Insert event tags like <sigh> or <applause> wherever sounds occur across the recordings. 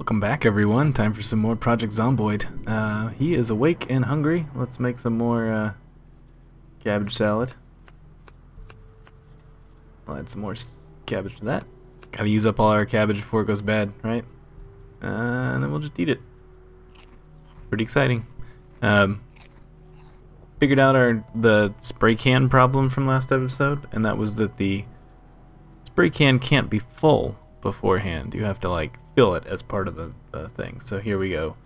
Welcome back, everyone. Time for some more Project Zomboid. Uh, he is awake and hungry. Let's make some more uh, cabbage salad. I'll add some more cabbage to that. Gotta use up all our cabbage before it goes bad, right? Uh, and then we'll just eat it. Pretty exciting. Um, figured out our the spray can problem from last episode, and that was that the spray can can't be full beforehand. You have to like fill it as part of the, the thing. So here we go.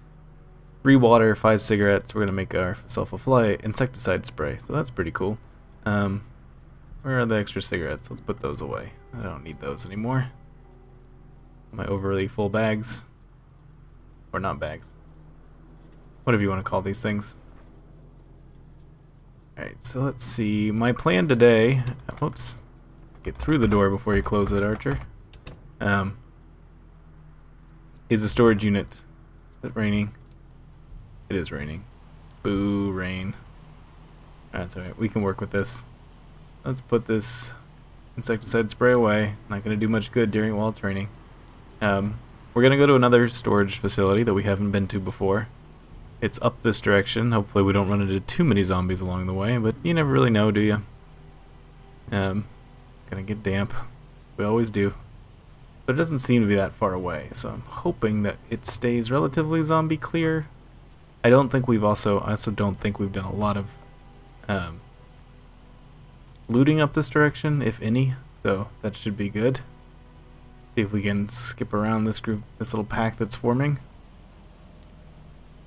Three water, five cigarettes. We're gonna make ourselves a fly insecticide spray. So that's pretty cool. Um, where are the extra cigarettes? Let's put those away. I don't need those anymore. My overly full bags. Or not bags. Whatever you want to call these things. Alright, so let's see. My plan today... Whoops. Get through the door before you close it, Archer. Um, is the storage unit. Is it raining? It is raining. Boo, rain. That's alright. We can work with this. Let's put this insecticide spray away. Not going to do much good during while it's raining. Um, we're going to go to another storage facility that we haven't been to before. It's up this direction. Hopefully we don't run into too many zombies along the way, but you never really know, do you? Um, gonna get damp. We always do. But it doesn't seem to be that far away, so I'm hoping that it stays relatively zombie clear. I don't think we've also, I also don't think we've done a lot of um, looting up this direction, if any, so that should be good. See if we can skip around this group, this little pack that's forming.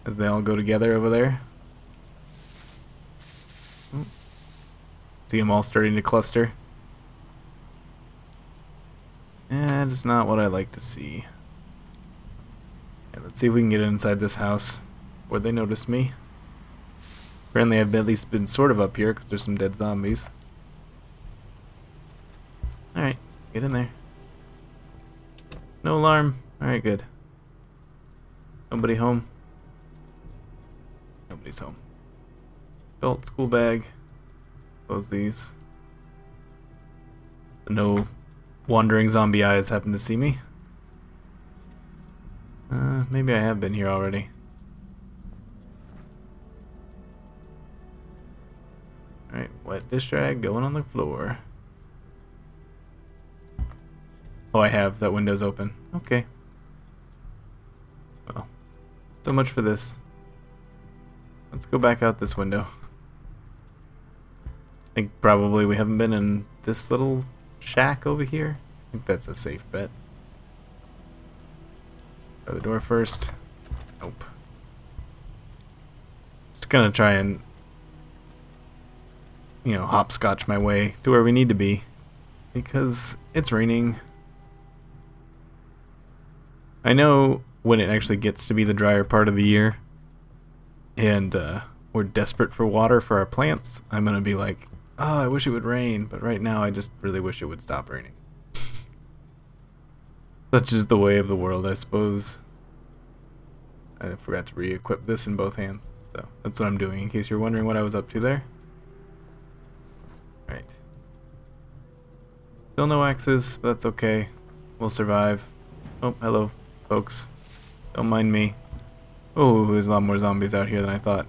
As they all go together over there. See them all starting to cluster. Eh, and it's not what I like to see. let's see if we can get inside this house. Where they notice me. Apparently I've at least been sort of up here because there's some dead zombies. Alright, get in there. No alarm. Alright, good. Nobody home? Nobody's home. Belt, school bag. Close these. No wandering zombie eyes happen to see me. Uh, maybe I have been here already. Alright, wet dish rag going on the floor. Oh, I have. That window's open. Okay. Well, so much for this. Let's go back out this window. I think probably we haven't been in this little shack over here. I think that's a safe bet. Try the door first. Nope. Just gonna try and, you know, hopscotch my way to where we need to be. Because it's raining. I know when it actually gets to be the drier part of the year, and uh, we're desperate for water for our plants, I'm gonna be like, oh, I wish it would rain, but right now I just really wish it would stop raining. <laughs> Such is the way of the world, I suppose. I forgot to re-equip this in both hands, so that's what I'm doing, in case you're wondering what I was up to there. Right. Still no axes, but that's okay. We'll survive. Oh, hello, folks. Don't mind me. Oh, there's a lot more zombies out here than I thought.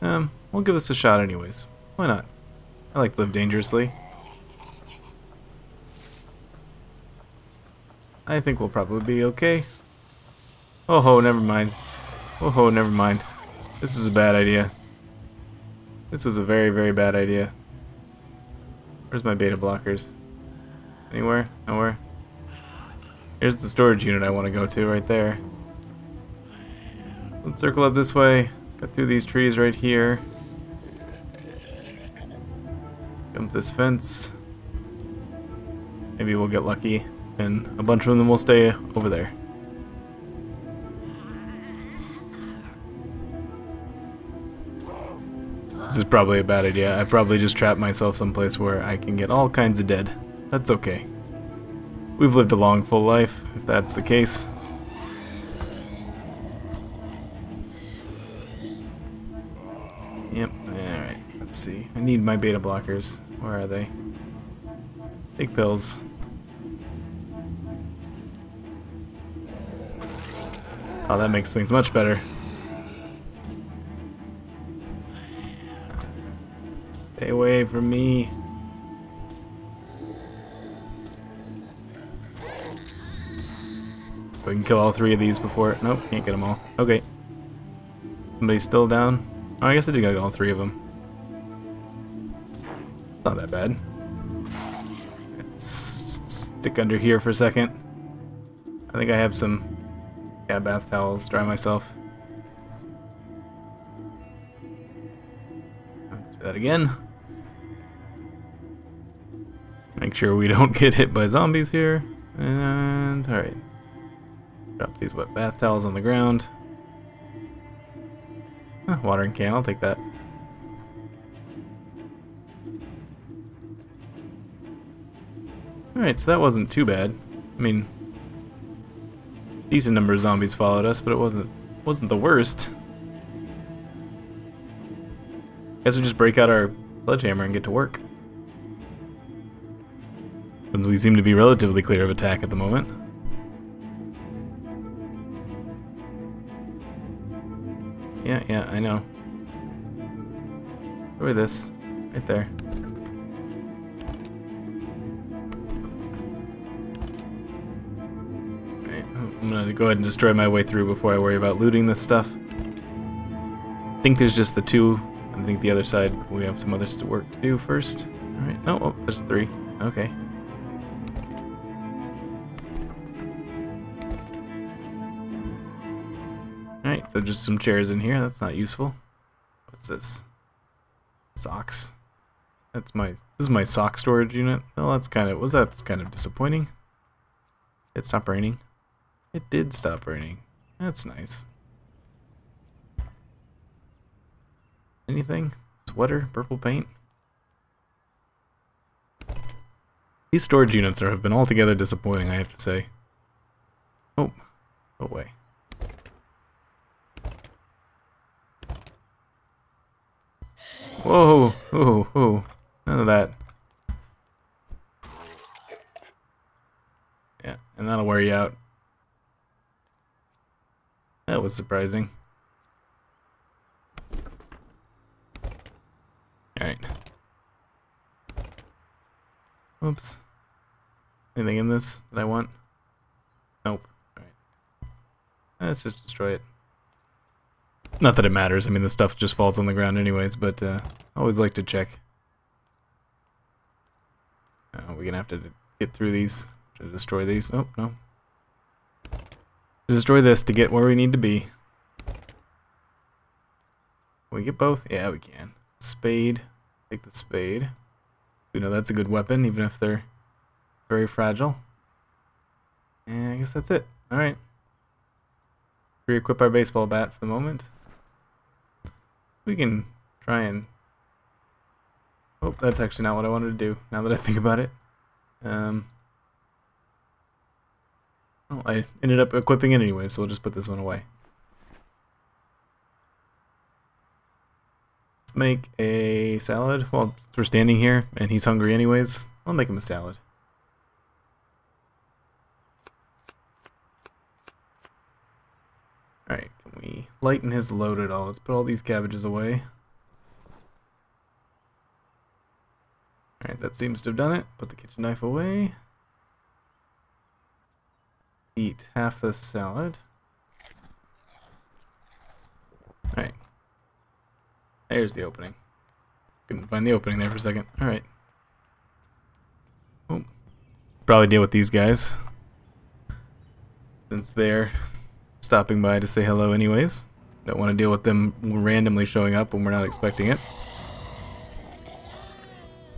Um, we'll give this a shot anyways. Why not? I like to live dangerously. I think we'll probably be okay. Oh ho, never mind. Oh ho, never mind. This is a bad idea. This was a very, very bad idea. Where's my beta blockers? Anywhere? Nowhere? Here's the storage unit I want to go to right there. Let's circle up this way, cut through these trees right here. This fence. Maybe we'll get lucky and a bunch of them will stay over there. This is probably a bad idea. I probably just trapped myself someplace where I can get all kinds of dead. That's okay. We've lived a long, full life, if that's the case. Yep, alright, let's see. I need my beta blockers. Where are they? Take pills. Oh, that makes things much better. Stay away from me. We can kill all three of these before... Nope, can't get them all. Okay. Somebody's still down? Oh, I guess I did get all three of them. Not that bad. Let's stick under here for a second. I think I have some yeah, bath towels, dry myself. Let's do that again. Make sure we don't <laughs> get hit by zombies here. And, alright. Drop these wet bath towels on the ground. Huh, watering can, I'll take that. Alright, so that wasn't too bad. I mean, decent number of zombies followed us, but it wasn't wasn't the worst. Guess we just break out our sledgehammer and get to work. Since we seem to be relatively clear of attack at the moment. Yeah, yeah, I know. At this. Right there. I'm gonna go ahead and destroy my way through before I worry about looting this stuff. I think there's just the two. I think the other side we have some others to work to do first. Alright, no, oh, there's three. Okay. Alright, so just some chairs in here, that's not useful. What's this? Socks. That's my, this is my sock storage unit. Well, that's kind of, was that's kind of disappointing. It stopped raining. It did stop raining. That's nice. Anything? Sweater? Purple paint? These storage units are, have been altogether disappointing, I have to say. Oh, oh go away. Whoa, whoa, whoa. None of that. Yeah, and that'll wear you out. That was surprising. Alright. Oops. Anything in this that I want? Nope. Alright. Let's just destroy it. Not that it matters, I mean the stuff just falls on the ground anyways, but uh, always like to check. Uh, we're gonna have to get through these to destroy these. Oh, no. Destroy this to get where we need to be. We get both? Yeah, we can. Spade. Take the spade. We know that's a good weapon, even if they're very fragile. And I guess that's it. Alright. Re-equip our baseball bat for the moment. We can try and... Oh, that's actually not what I wanted to do, now that I think about it. Um, well, I ended up equipping it anyway, so we'll just put this one away. Let's make a salad. Well, we're standing here and he's hungry anyways, I'll make him a salad. Alright, can we lighten his load at all? Let's put all these cabbages away. Alright, that seems to have done it. Put the kitchen knife away eat half the salad. Alright. There's the opening. Couldn't find the opening there for a second. Alright. Oh. Probably deal with these guys. Since they're stopping by to say hello anyways. Don't want to deal with them randomly showing up when we're not expecting it.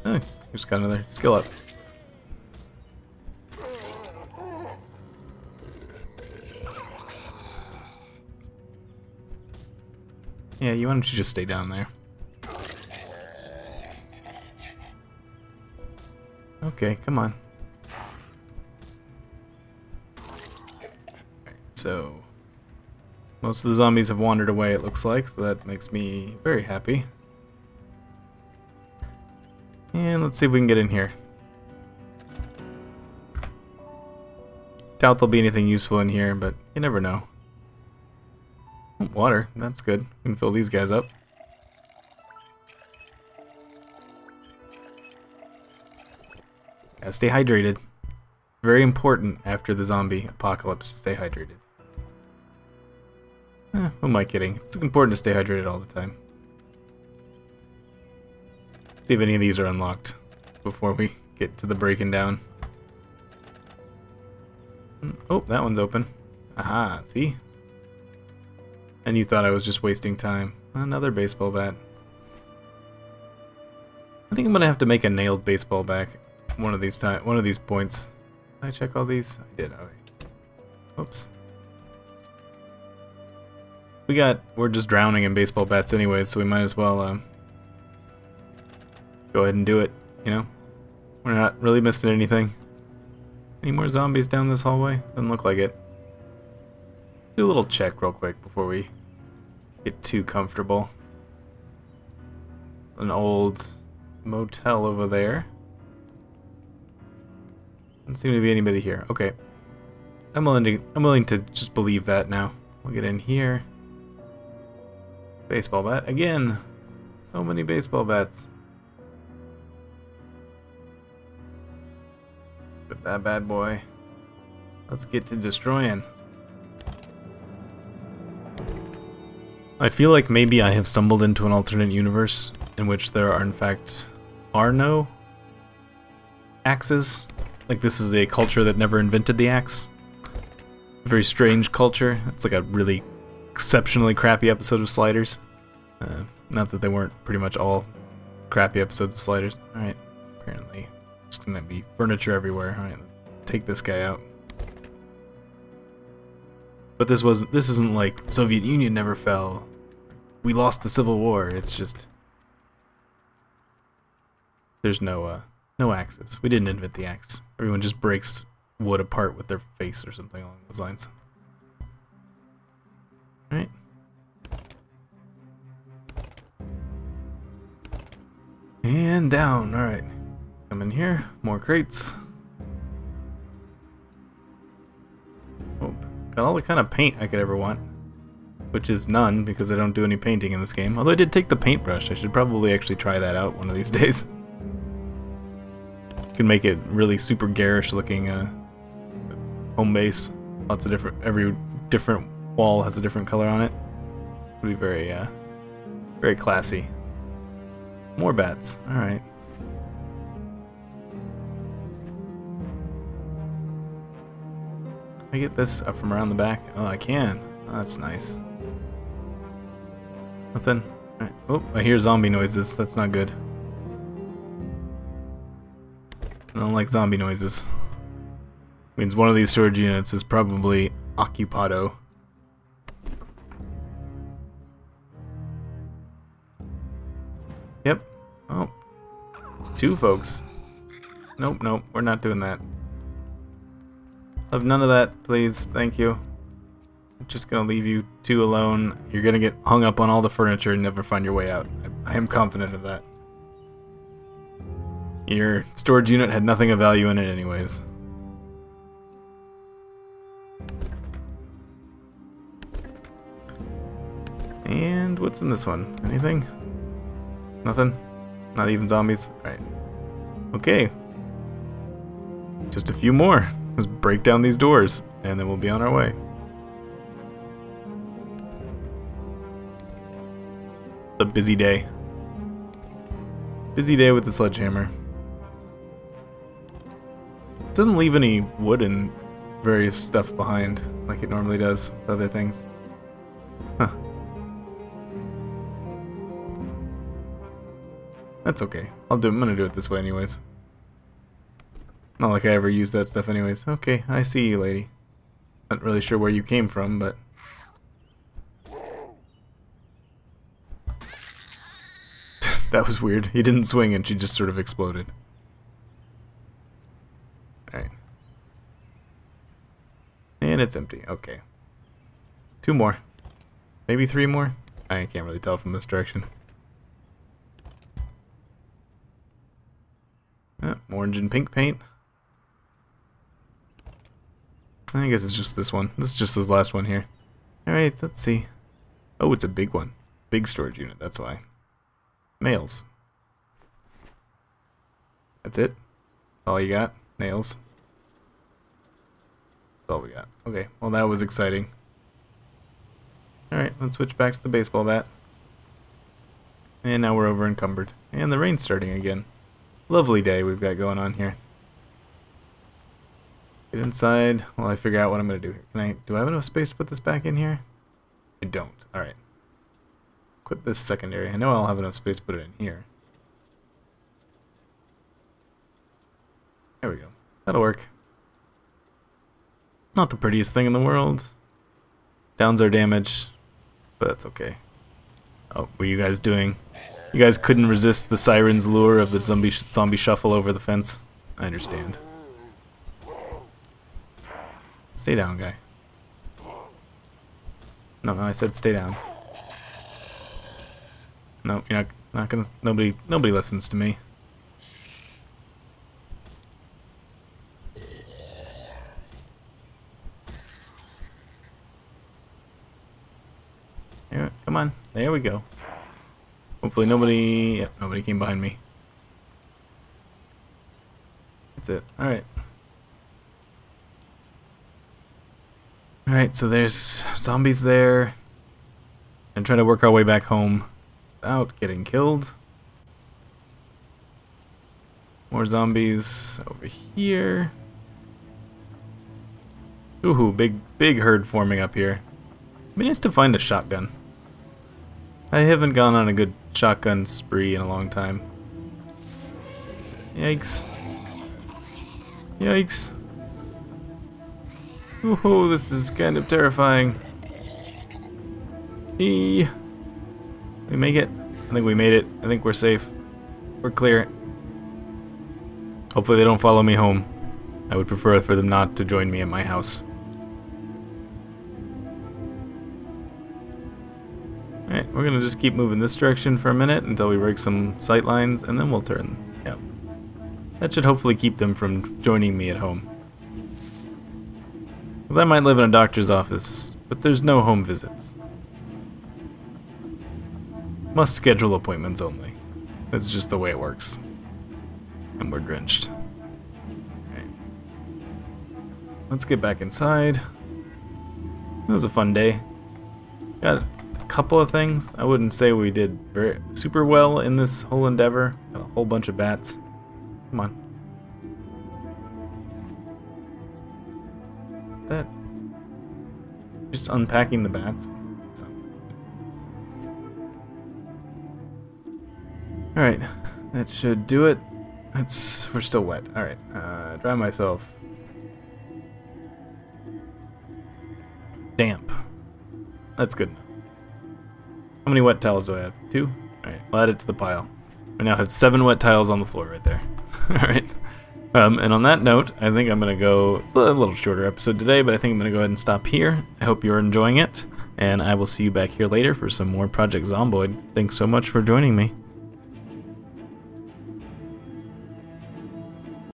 Oh, just got another skill up. Yeah, you why don't you just stay down there? Okay, come on. so most of the zombies have wandered away it looks like, so that makes me very happy. And let's see if we can get in here. Doubt there'll be anything useful in here, but you never know. Water, that's good. Can fill these guys up. Gotta stay hydrated. Very important after the zombie apocalypse to stay hydrated. Eh, who am I kidding? It's important to stay hydrated all the time. See if any of these are unlocked before we get to the breaking down. Hmm, oh, that one's open. Aha, see? And you thought I was just wasting time. Another baseball bat. I think I'm gonna have to make a nailed baseball bat one of these time one of these points. Did I check all these? I did. Okay. Oops. We got we're just drowning in baseball bats anyway, so we might as well um, go ahead and do it. You know, we're not really missing anything. Any more zombies down this hallway? Doesn't look like it. Do a little check real quick before we get too comfortable. An old motel over there. Doesn't seem to be anybody here. Okay. I'm willing to I'm willing to just believe that now. We'll get in here. Baseball bat again. So many baseball bats. With that bad boy. Let's get to destroying. I feel like maybe I have stumbled into an alternate universe in which there are in fact are no axes like this is a culture that never invented the axe. A very strange culture. It's like a really exceptionally crappy episode of Sliders. Uh, not that they weren't pretty much all crappy episodes of Sliders. Alright, apparently. There's gonna be furniture everywhere. Alright, take this guy out. But this was this isn't like Soviet Union never fell. We lost the Civil War. It's just there's no uh no axes. We didn't invent the axe. Everyone just breaks wood apart with their face or something along those lines. Alright. And down, alright. Come in here, more crates. Got all the kind of paint I could ever want. Which is none, because I don't do any painting in this game. Although I did take the paintbrush, I should probably actually try that out one of these <laughs> days. Can make it really super garish looking uh, home base. Lots of different, every different wall has a different color on it. it would be very, uh, very classy. More bats. All I get this up from around the back? Oh, I can. Oh, that's nice. Nothing. Right. Oh, I hear zombie noises. That's not good. I don't like zombie noises. Means one of these storage units is probably occupado. Yep. Oh. Two folks. Nope, nope, we're not doing that. Have none of that, please. Thank you. I'm just gonna leave you two alone. You're gonna get hung up on all the furniture and never find your way out. I, I am confident of that. Your storage unit had nothing of value in it anyways. And what's in this one? Anything? Nothing? Not even zombies? Alright. Okay. Just a few more. Let's break down these doors, and then we'll be on our way. It's a busy day. Busy day with the sledgehammer It doesn't leave any wood and various stuff behind like it normally does with other things. Huh. That's okay. I'll do I'm gonna do it this way anyways. Not like I ever use that stuff anyways. Okay, I see you, lady. Not really sure where you came from, but... <laughs> that was weird. He didn't swing and she just sort of exploded. Alright. And it's empty. Okay. Two more. Maybe three more? I can't really tell from this direction. Oh, orange and pink paint. I guess it's just this one. This is just this last one here. Alright, let's see. Oh, it's a big one. Big storage unit, that's why. Nails. That's it? All you got? Nails? That's all we got. Okay, well that was exciting. Alright, let's switch back to the baseball bat. And now we're over encumbered. And the rain's starting again. Lovely day we've got going on here. Get inside while I figure out what I'm going to do here. Can I, do I have enough space to put this back in here? I don't. Alright. Quit this secondary. I know I'll have enough space to put it in here. There we go. That'll work. Not the prettiest thing in the world. Downs our damage, but that's okay. Oh, what are you guys doing? You guys couldn't resist the siren's lure of the zombie sh zombie shuffle over the fence. I understand. Stay down, guy. No, no, I said stay down. No, you're not, not gonna. Nobody, nobody listens to me. Yeah, come on. There we go. Hopefully nobody... Yep, nobody came behind me. That's it. Alright. Alright, so there's zombies there. And trying to work our way back home without getting killed. More zombies over here. Ooh, big, big herd forming up here. It'd be nice to find a shotgun. I haven't gone on a good shotgun spree in a long time. Yikes. Yikes. Ooh, this is kind of terrifying. E. We make it? I think we made it. I think we're safe. We're clear. Hopefully they don't follow me home. I would prefer for them not to join me at my house. Alright, we're gonna just keep moving this direction for a minute until we break some sight lines, and then we'll turn. Yep. That should hopefully keep them from joining me at home. Because I might live in a doctor's office, but there's no home visits. Must schedule appointments only. That's just the way it works. And we're drenched. Let's get back inside. It was a fun day. Got a couple of things. I wouldn't say we did very super well in this whole endeavor. Got a whole bunch of bats. Come on. Just unpacking the bats. So. All right, that should do it. It's we're still wet. All right, uh, dry myself. Damp. That's good enough. How many wet tiles do I have? Two? Alright, I'll add it to the pile. I now have seven wet tiles on the floor right there. <laughs> Alright. Um, and on that note, I think I'm going to go... It's a little shorter episode today, but I think I'm going to go ahead and stop here. I hope you're enjoying it, and I will see you back here later for some more Project Zomboid. Thanks so much for joining me.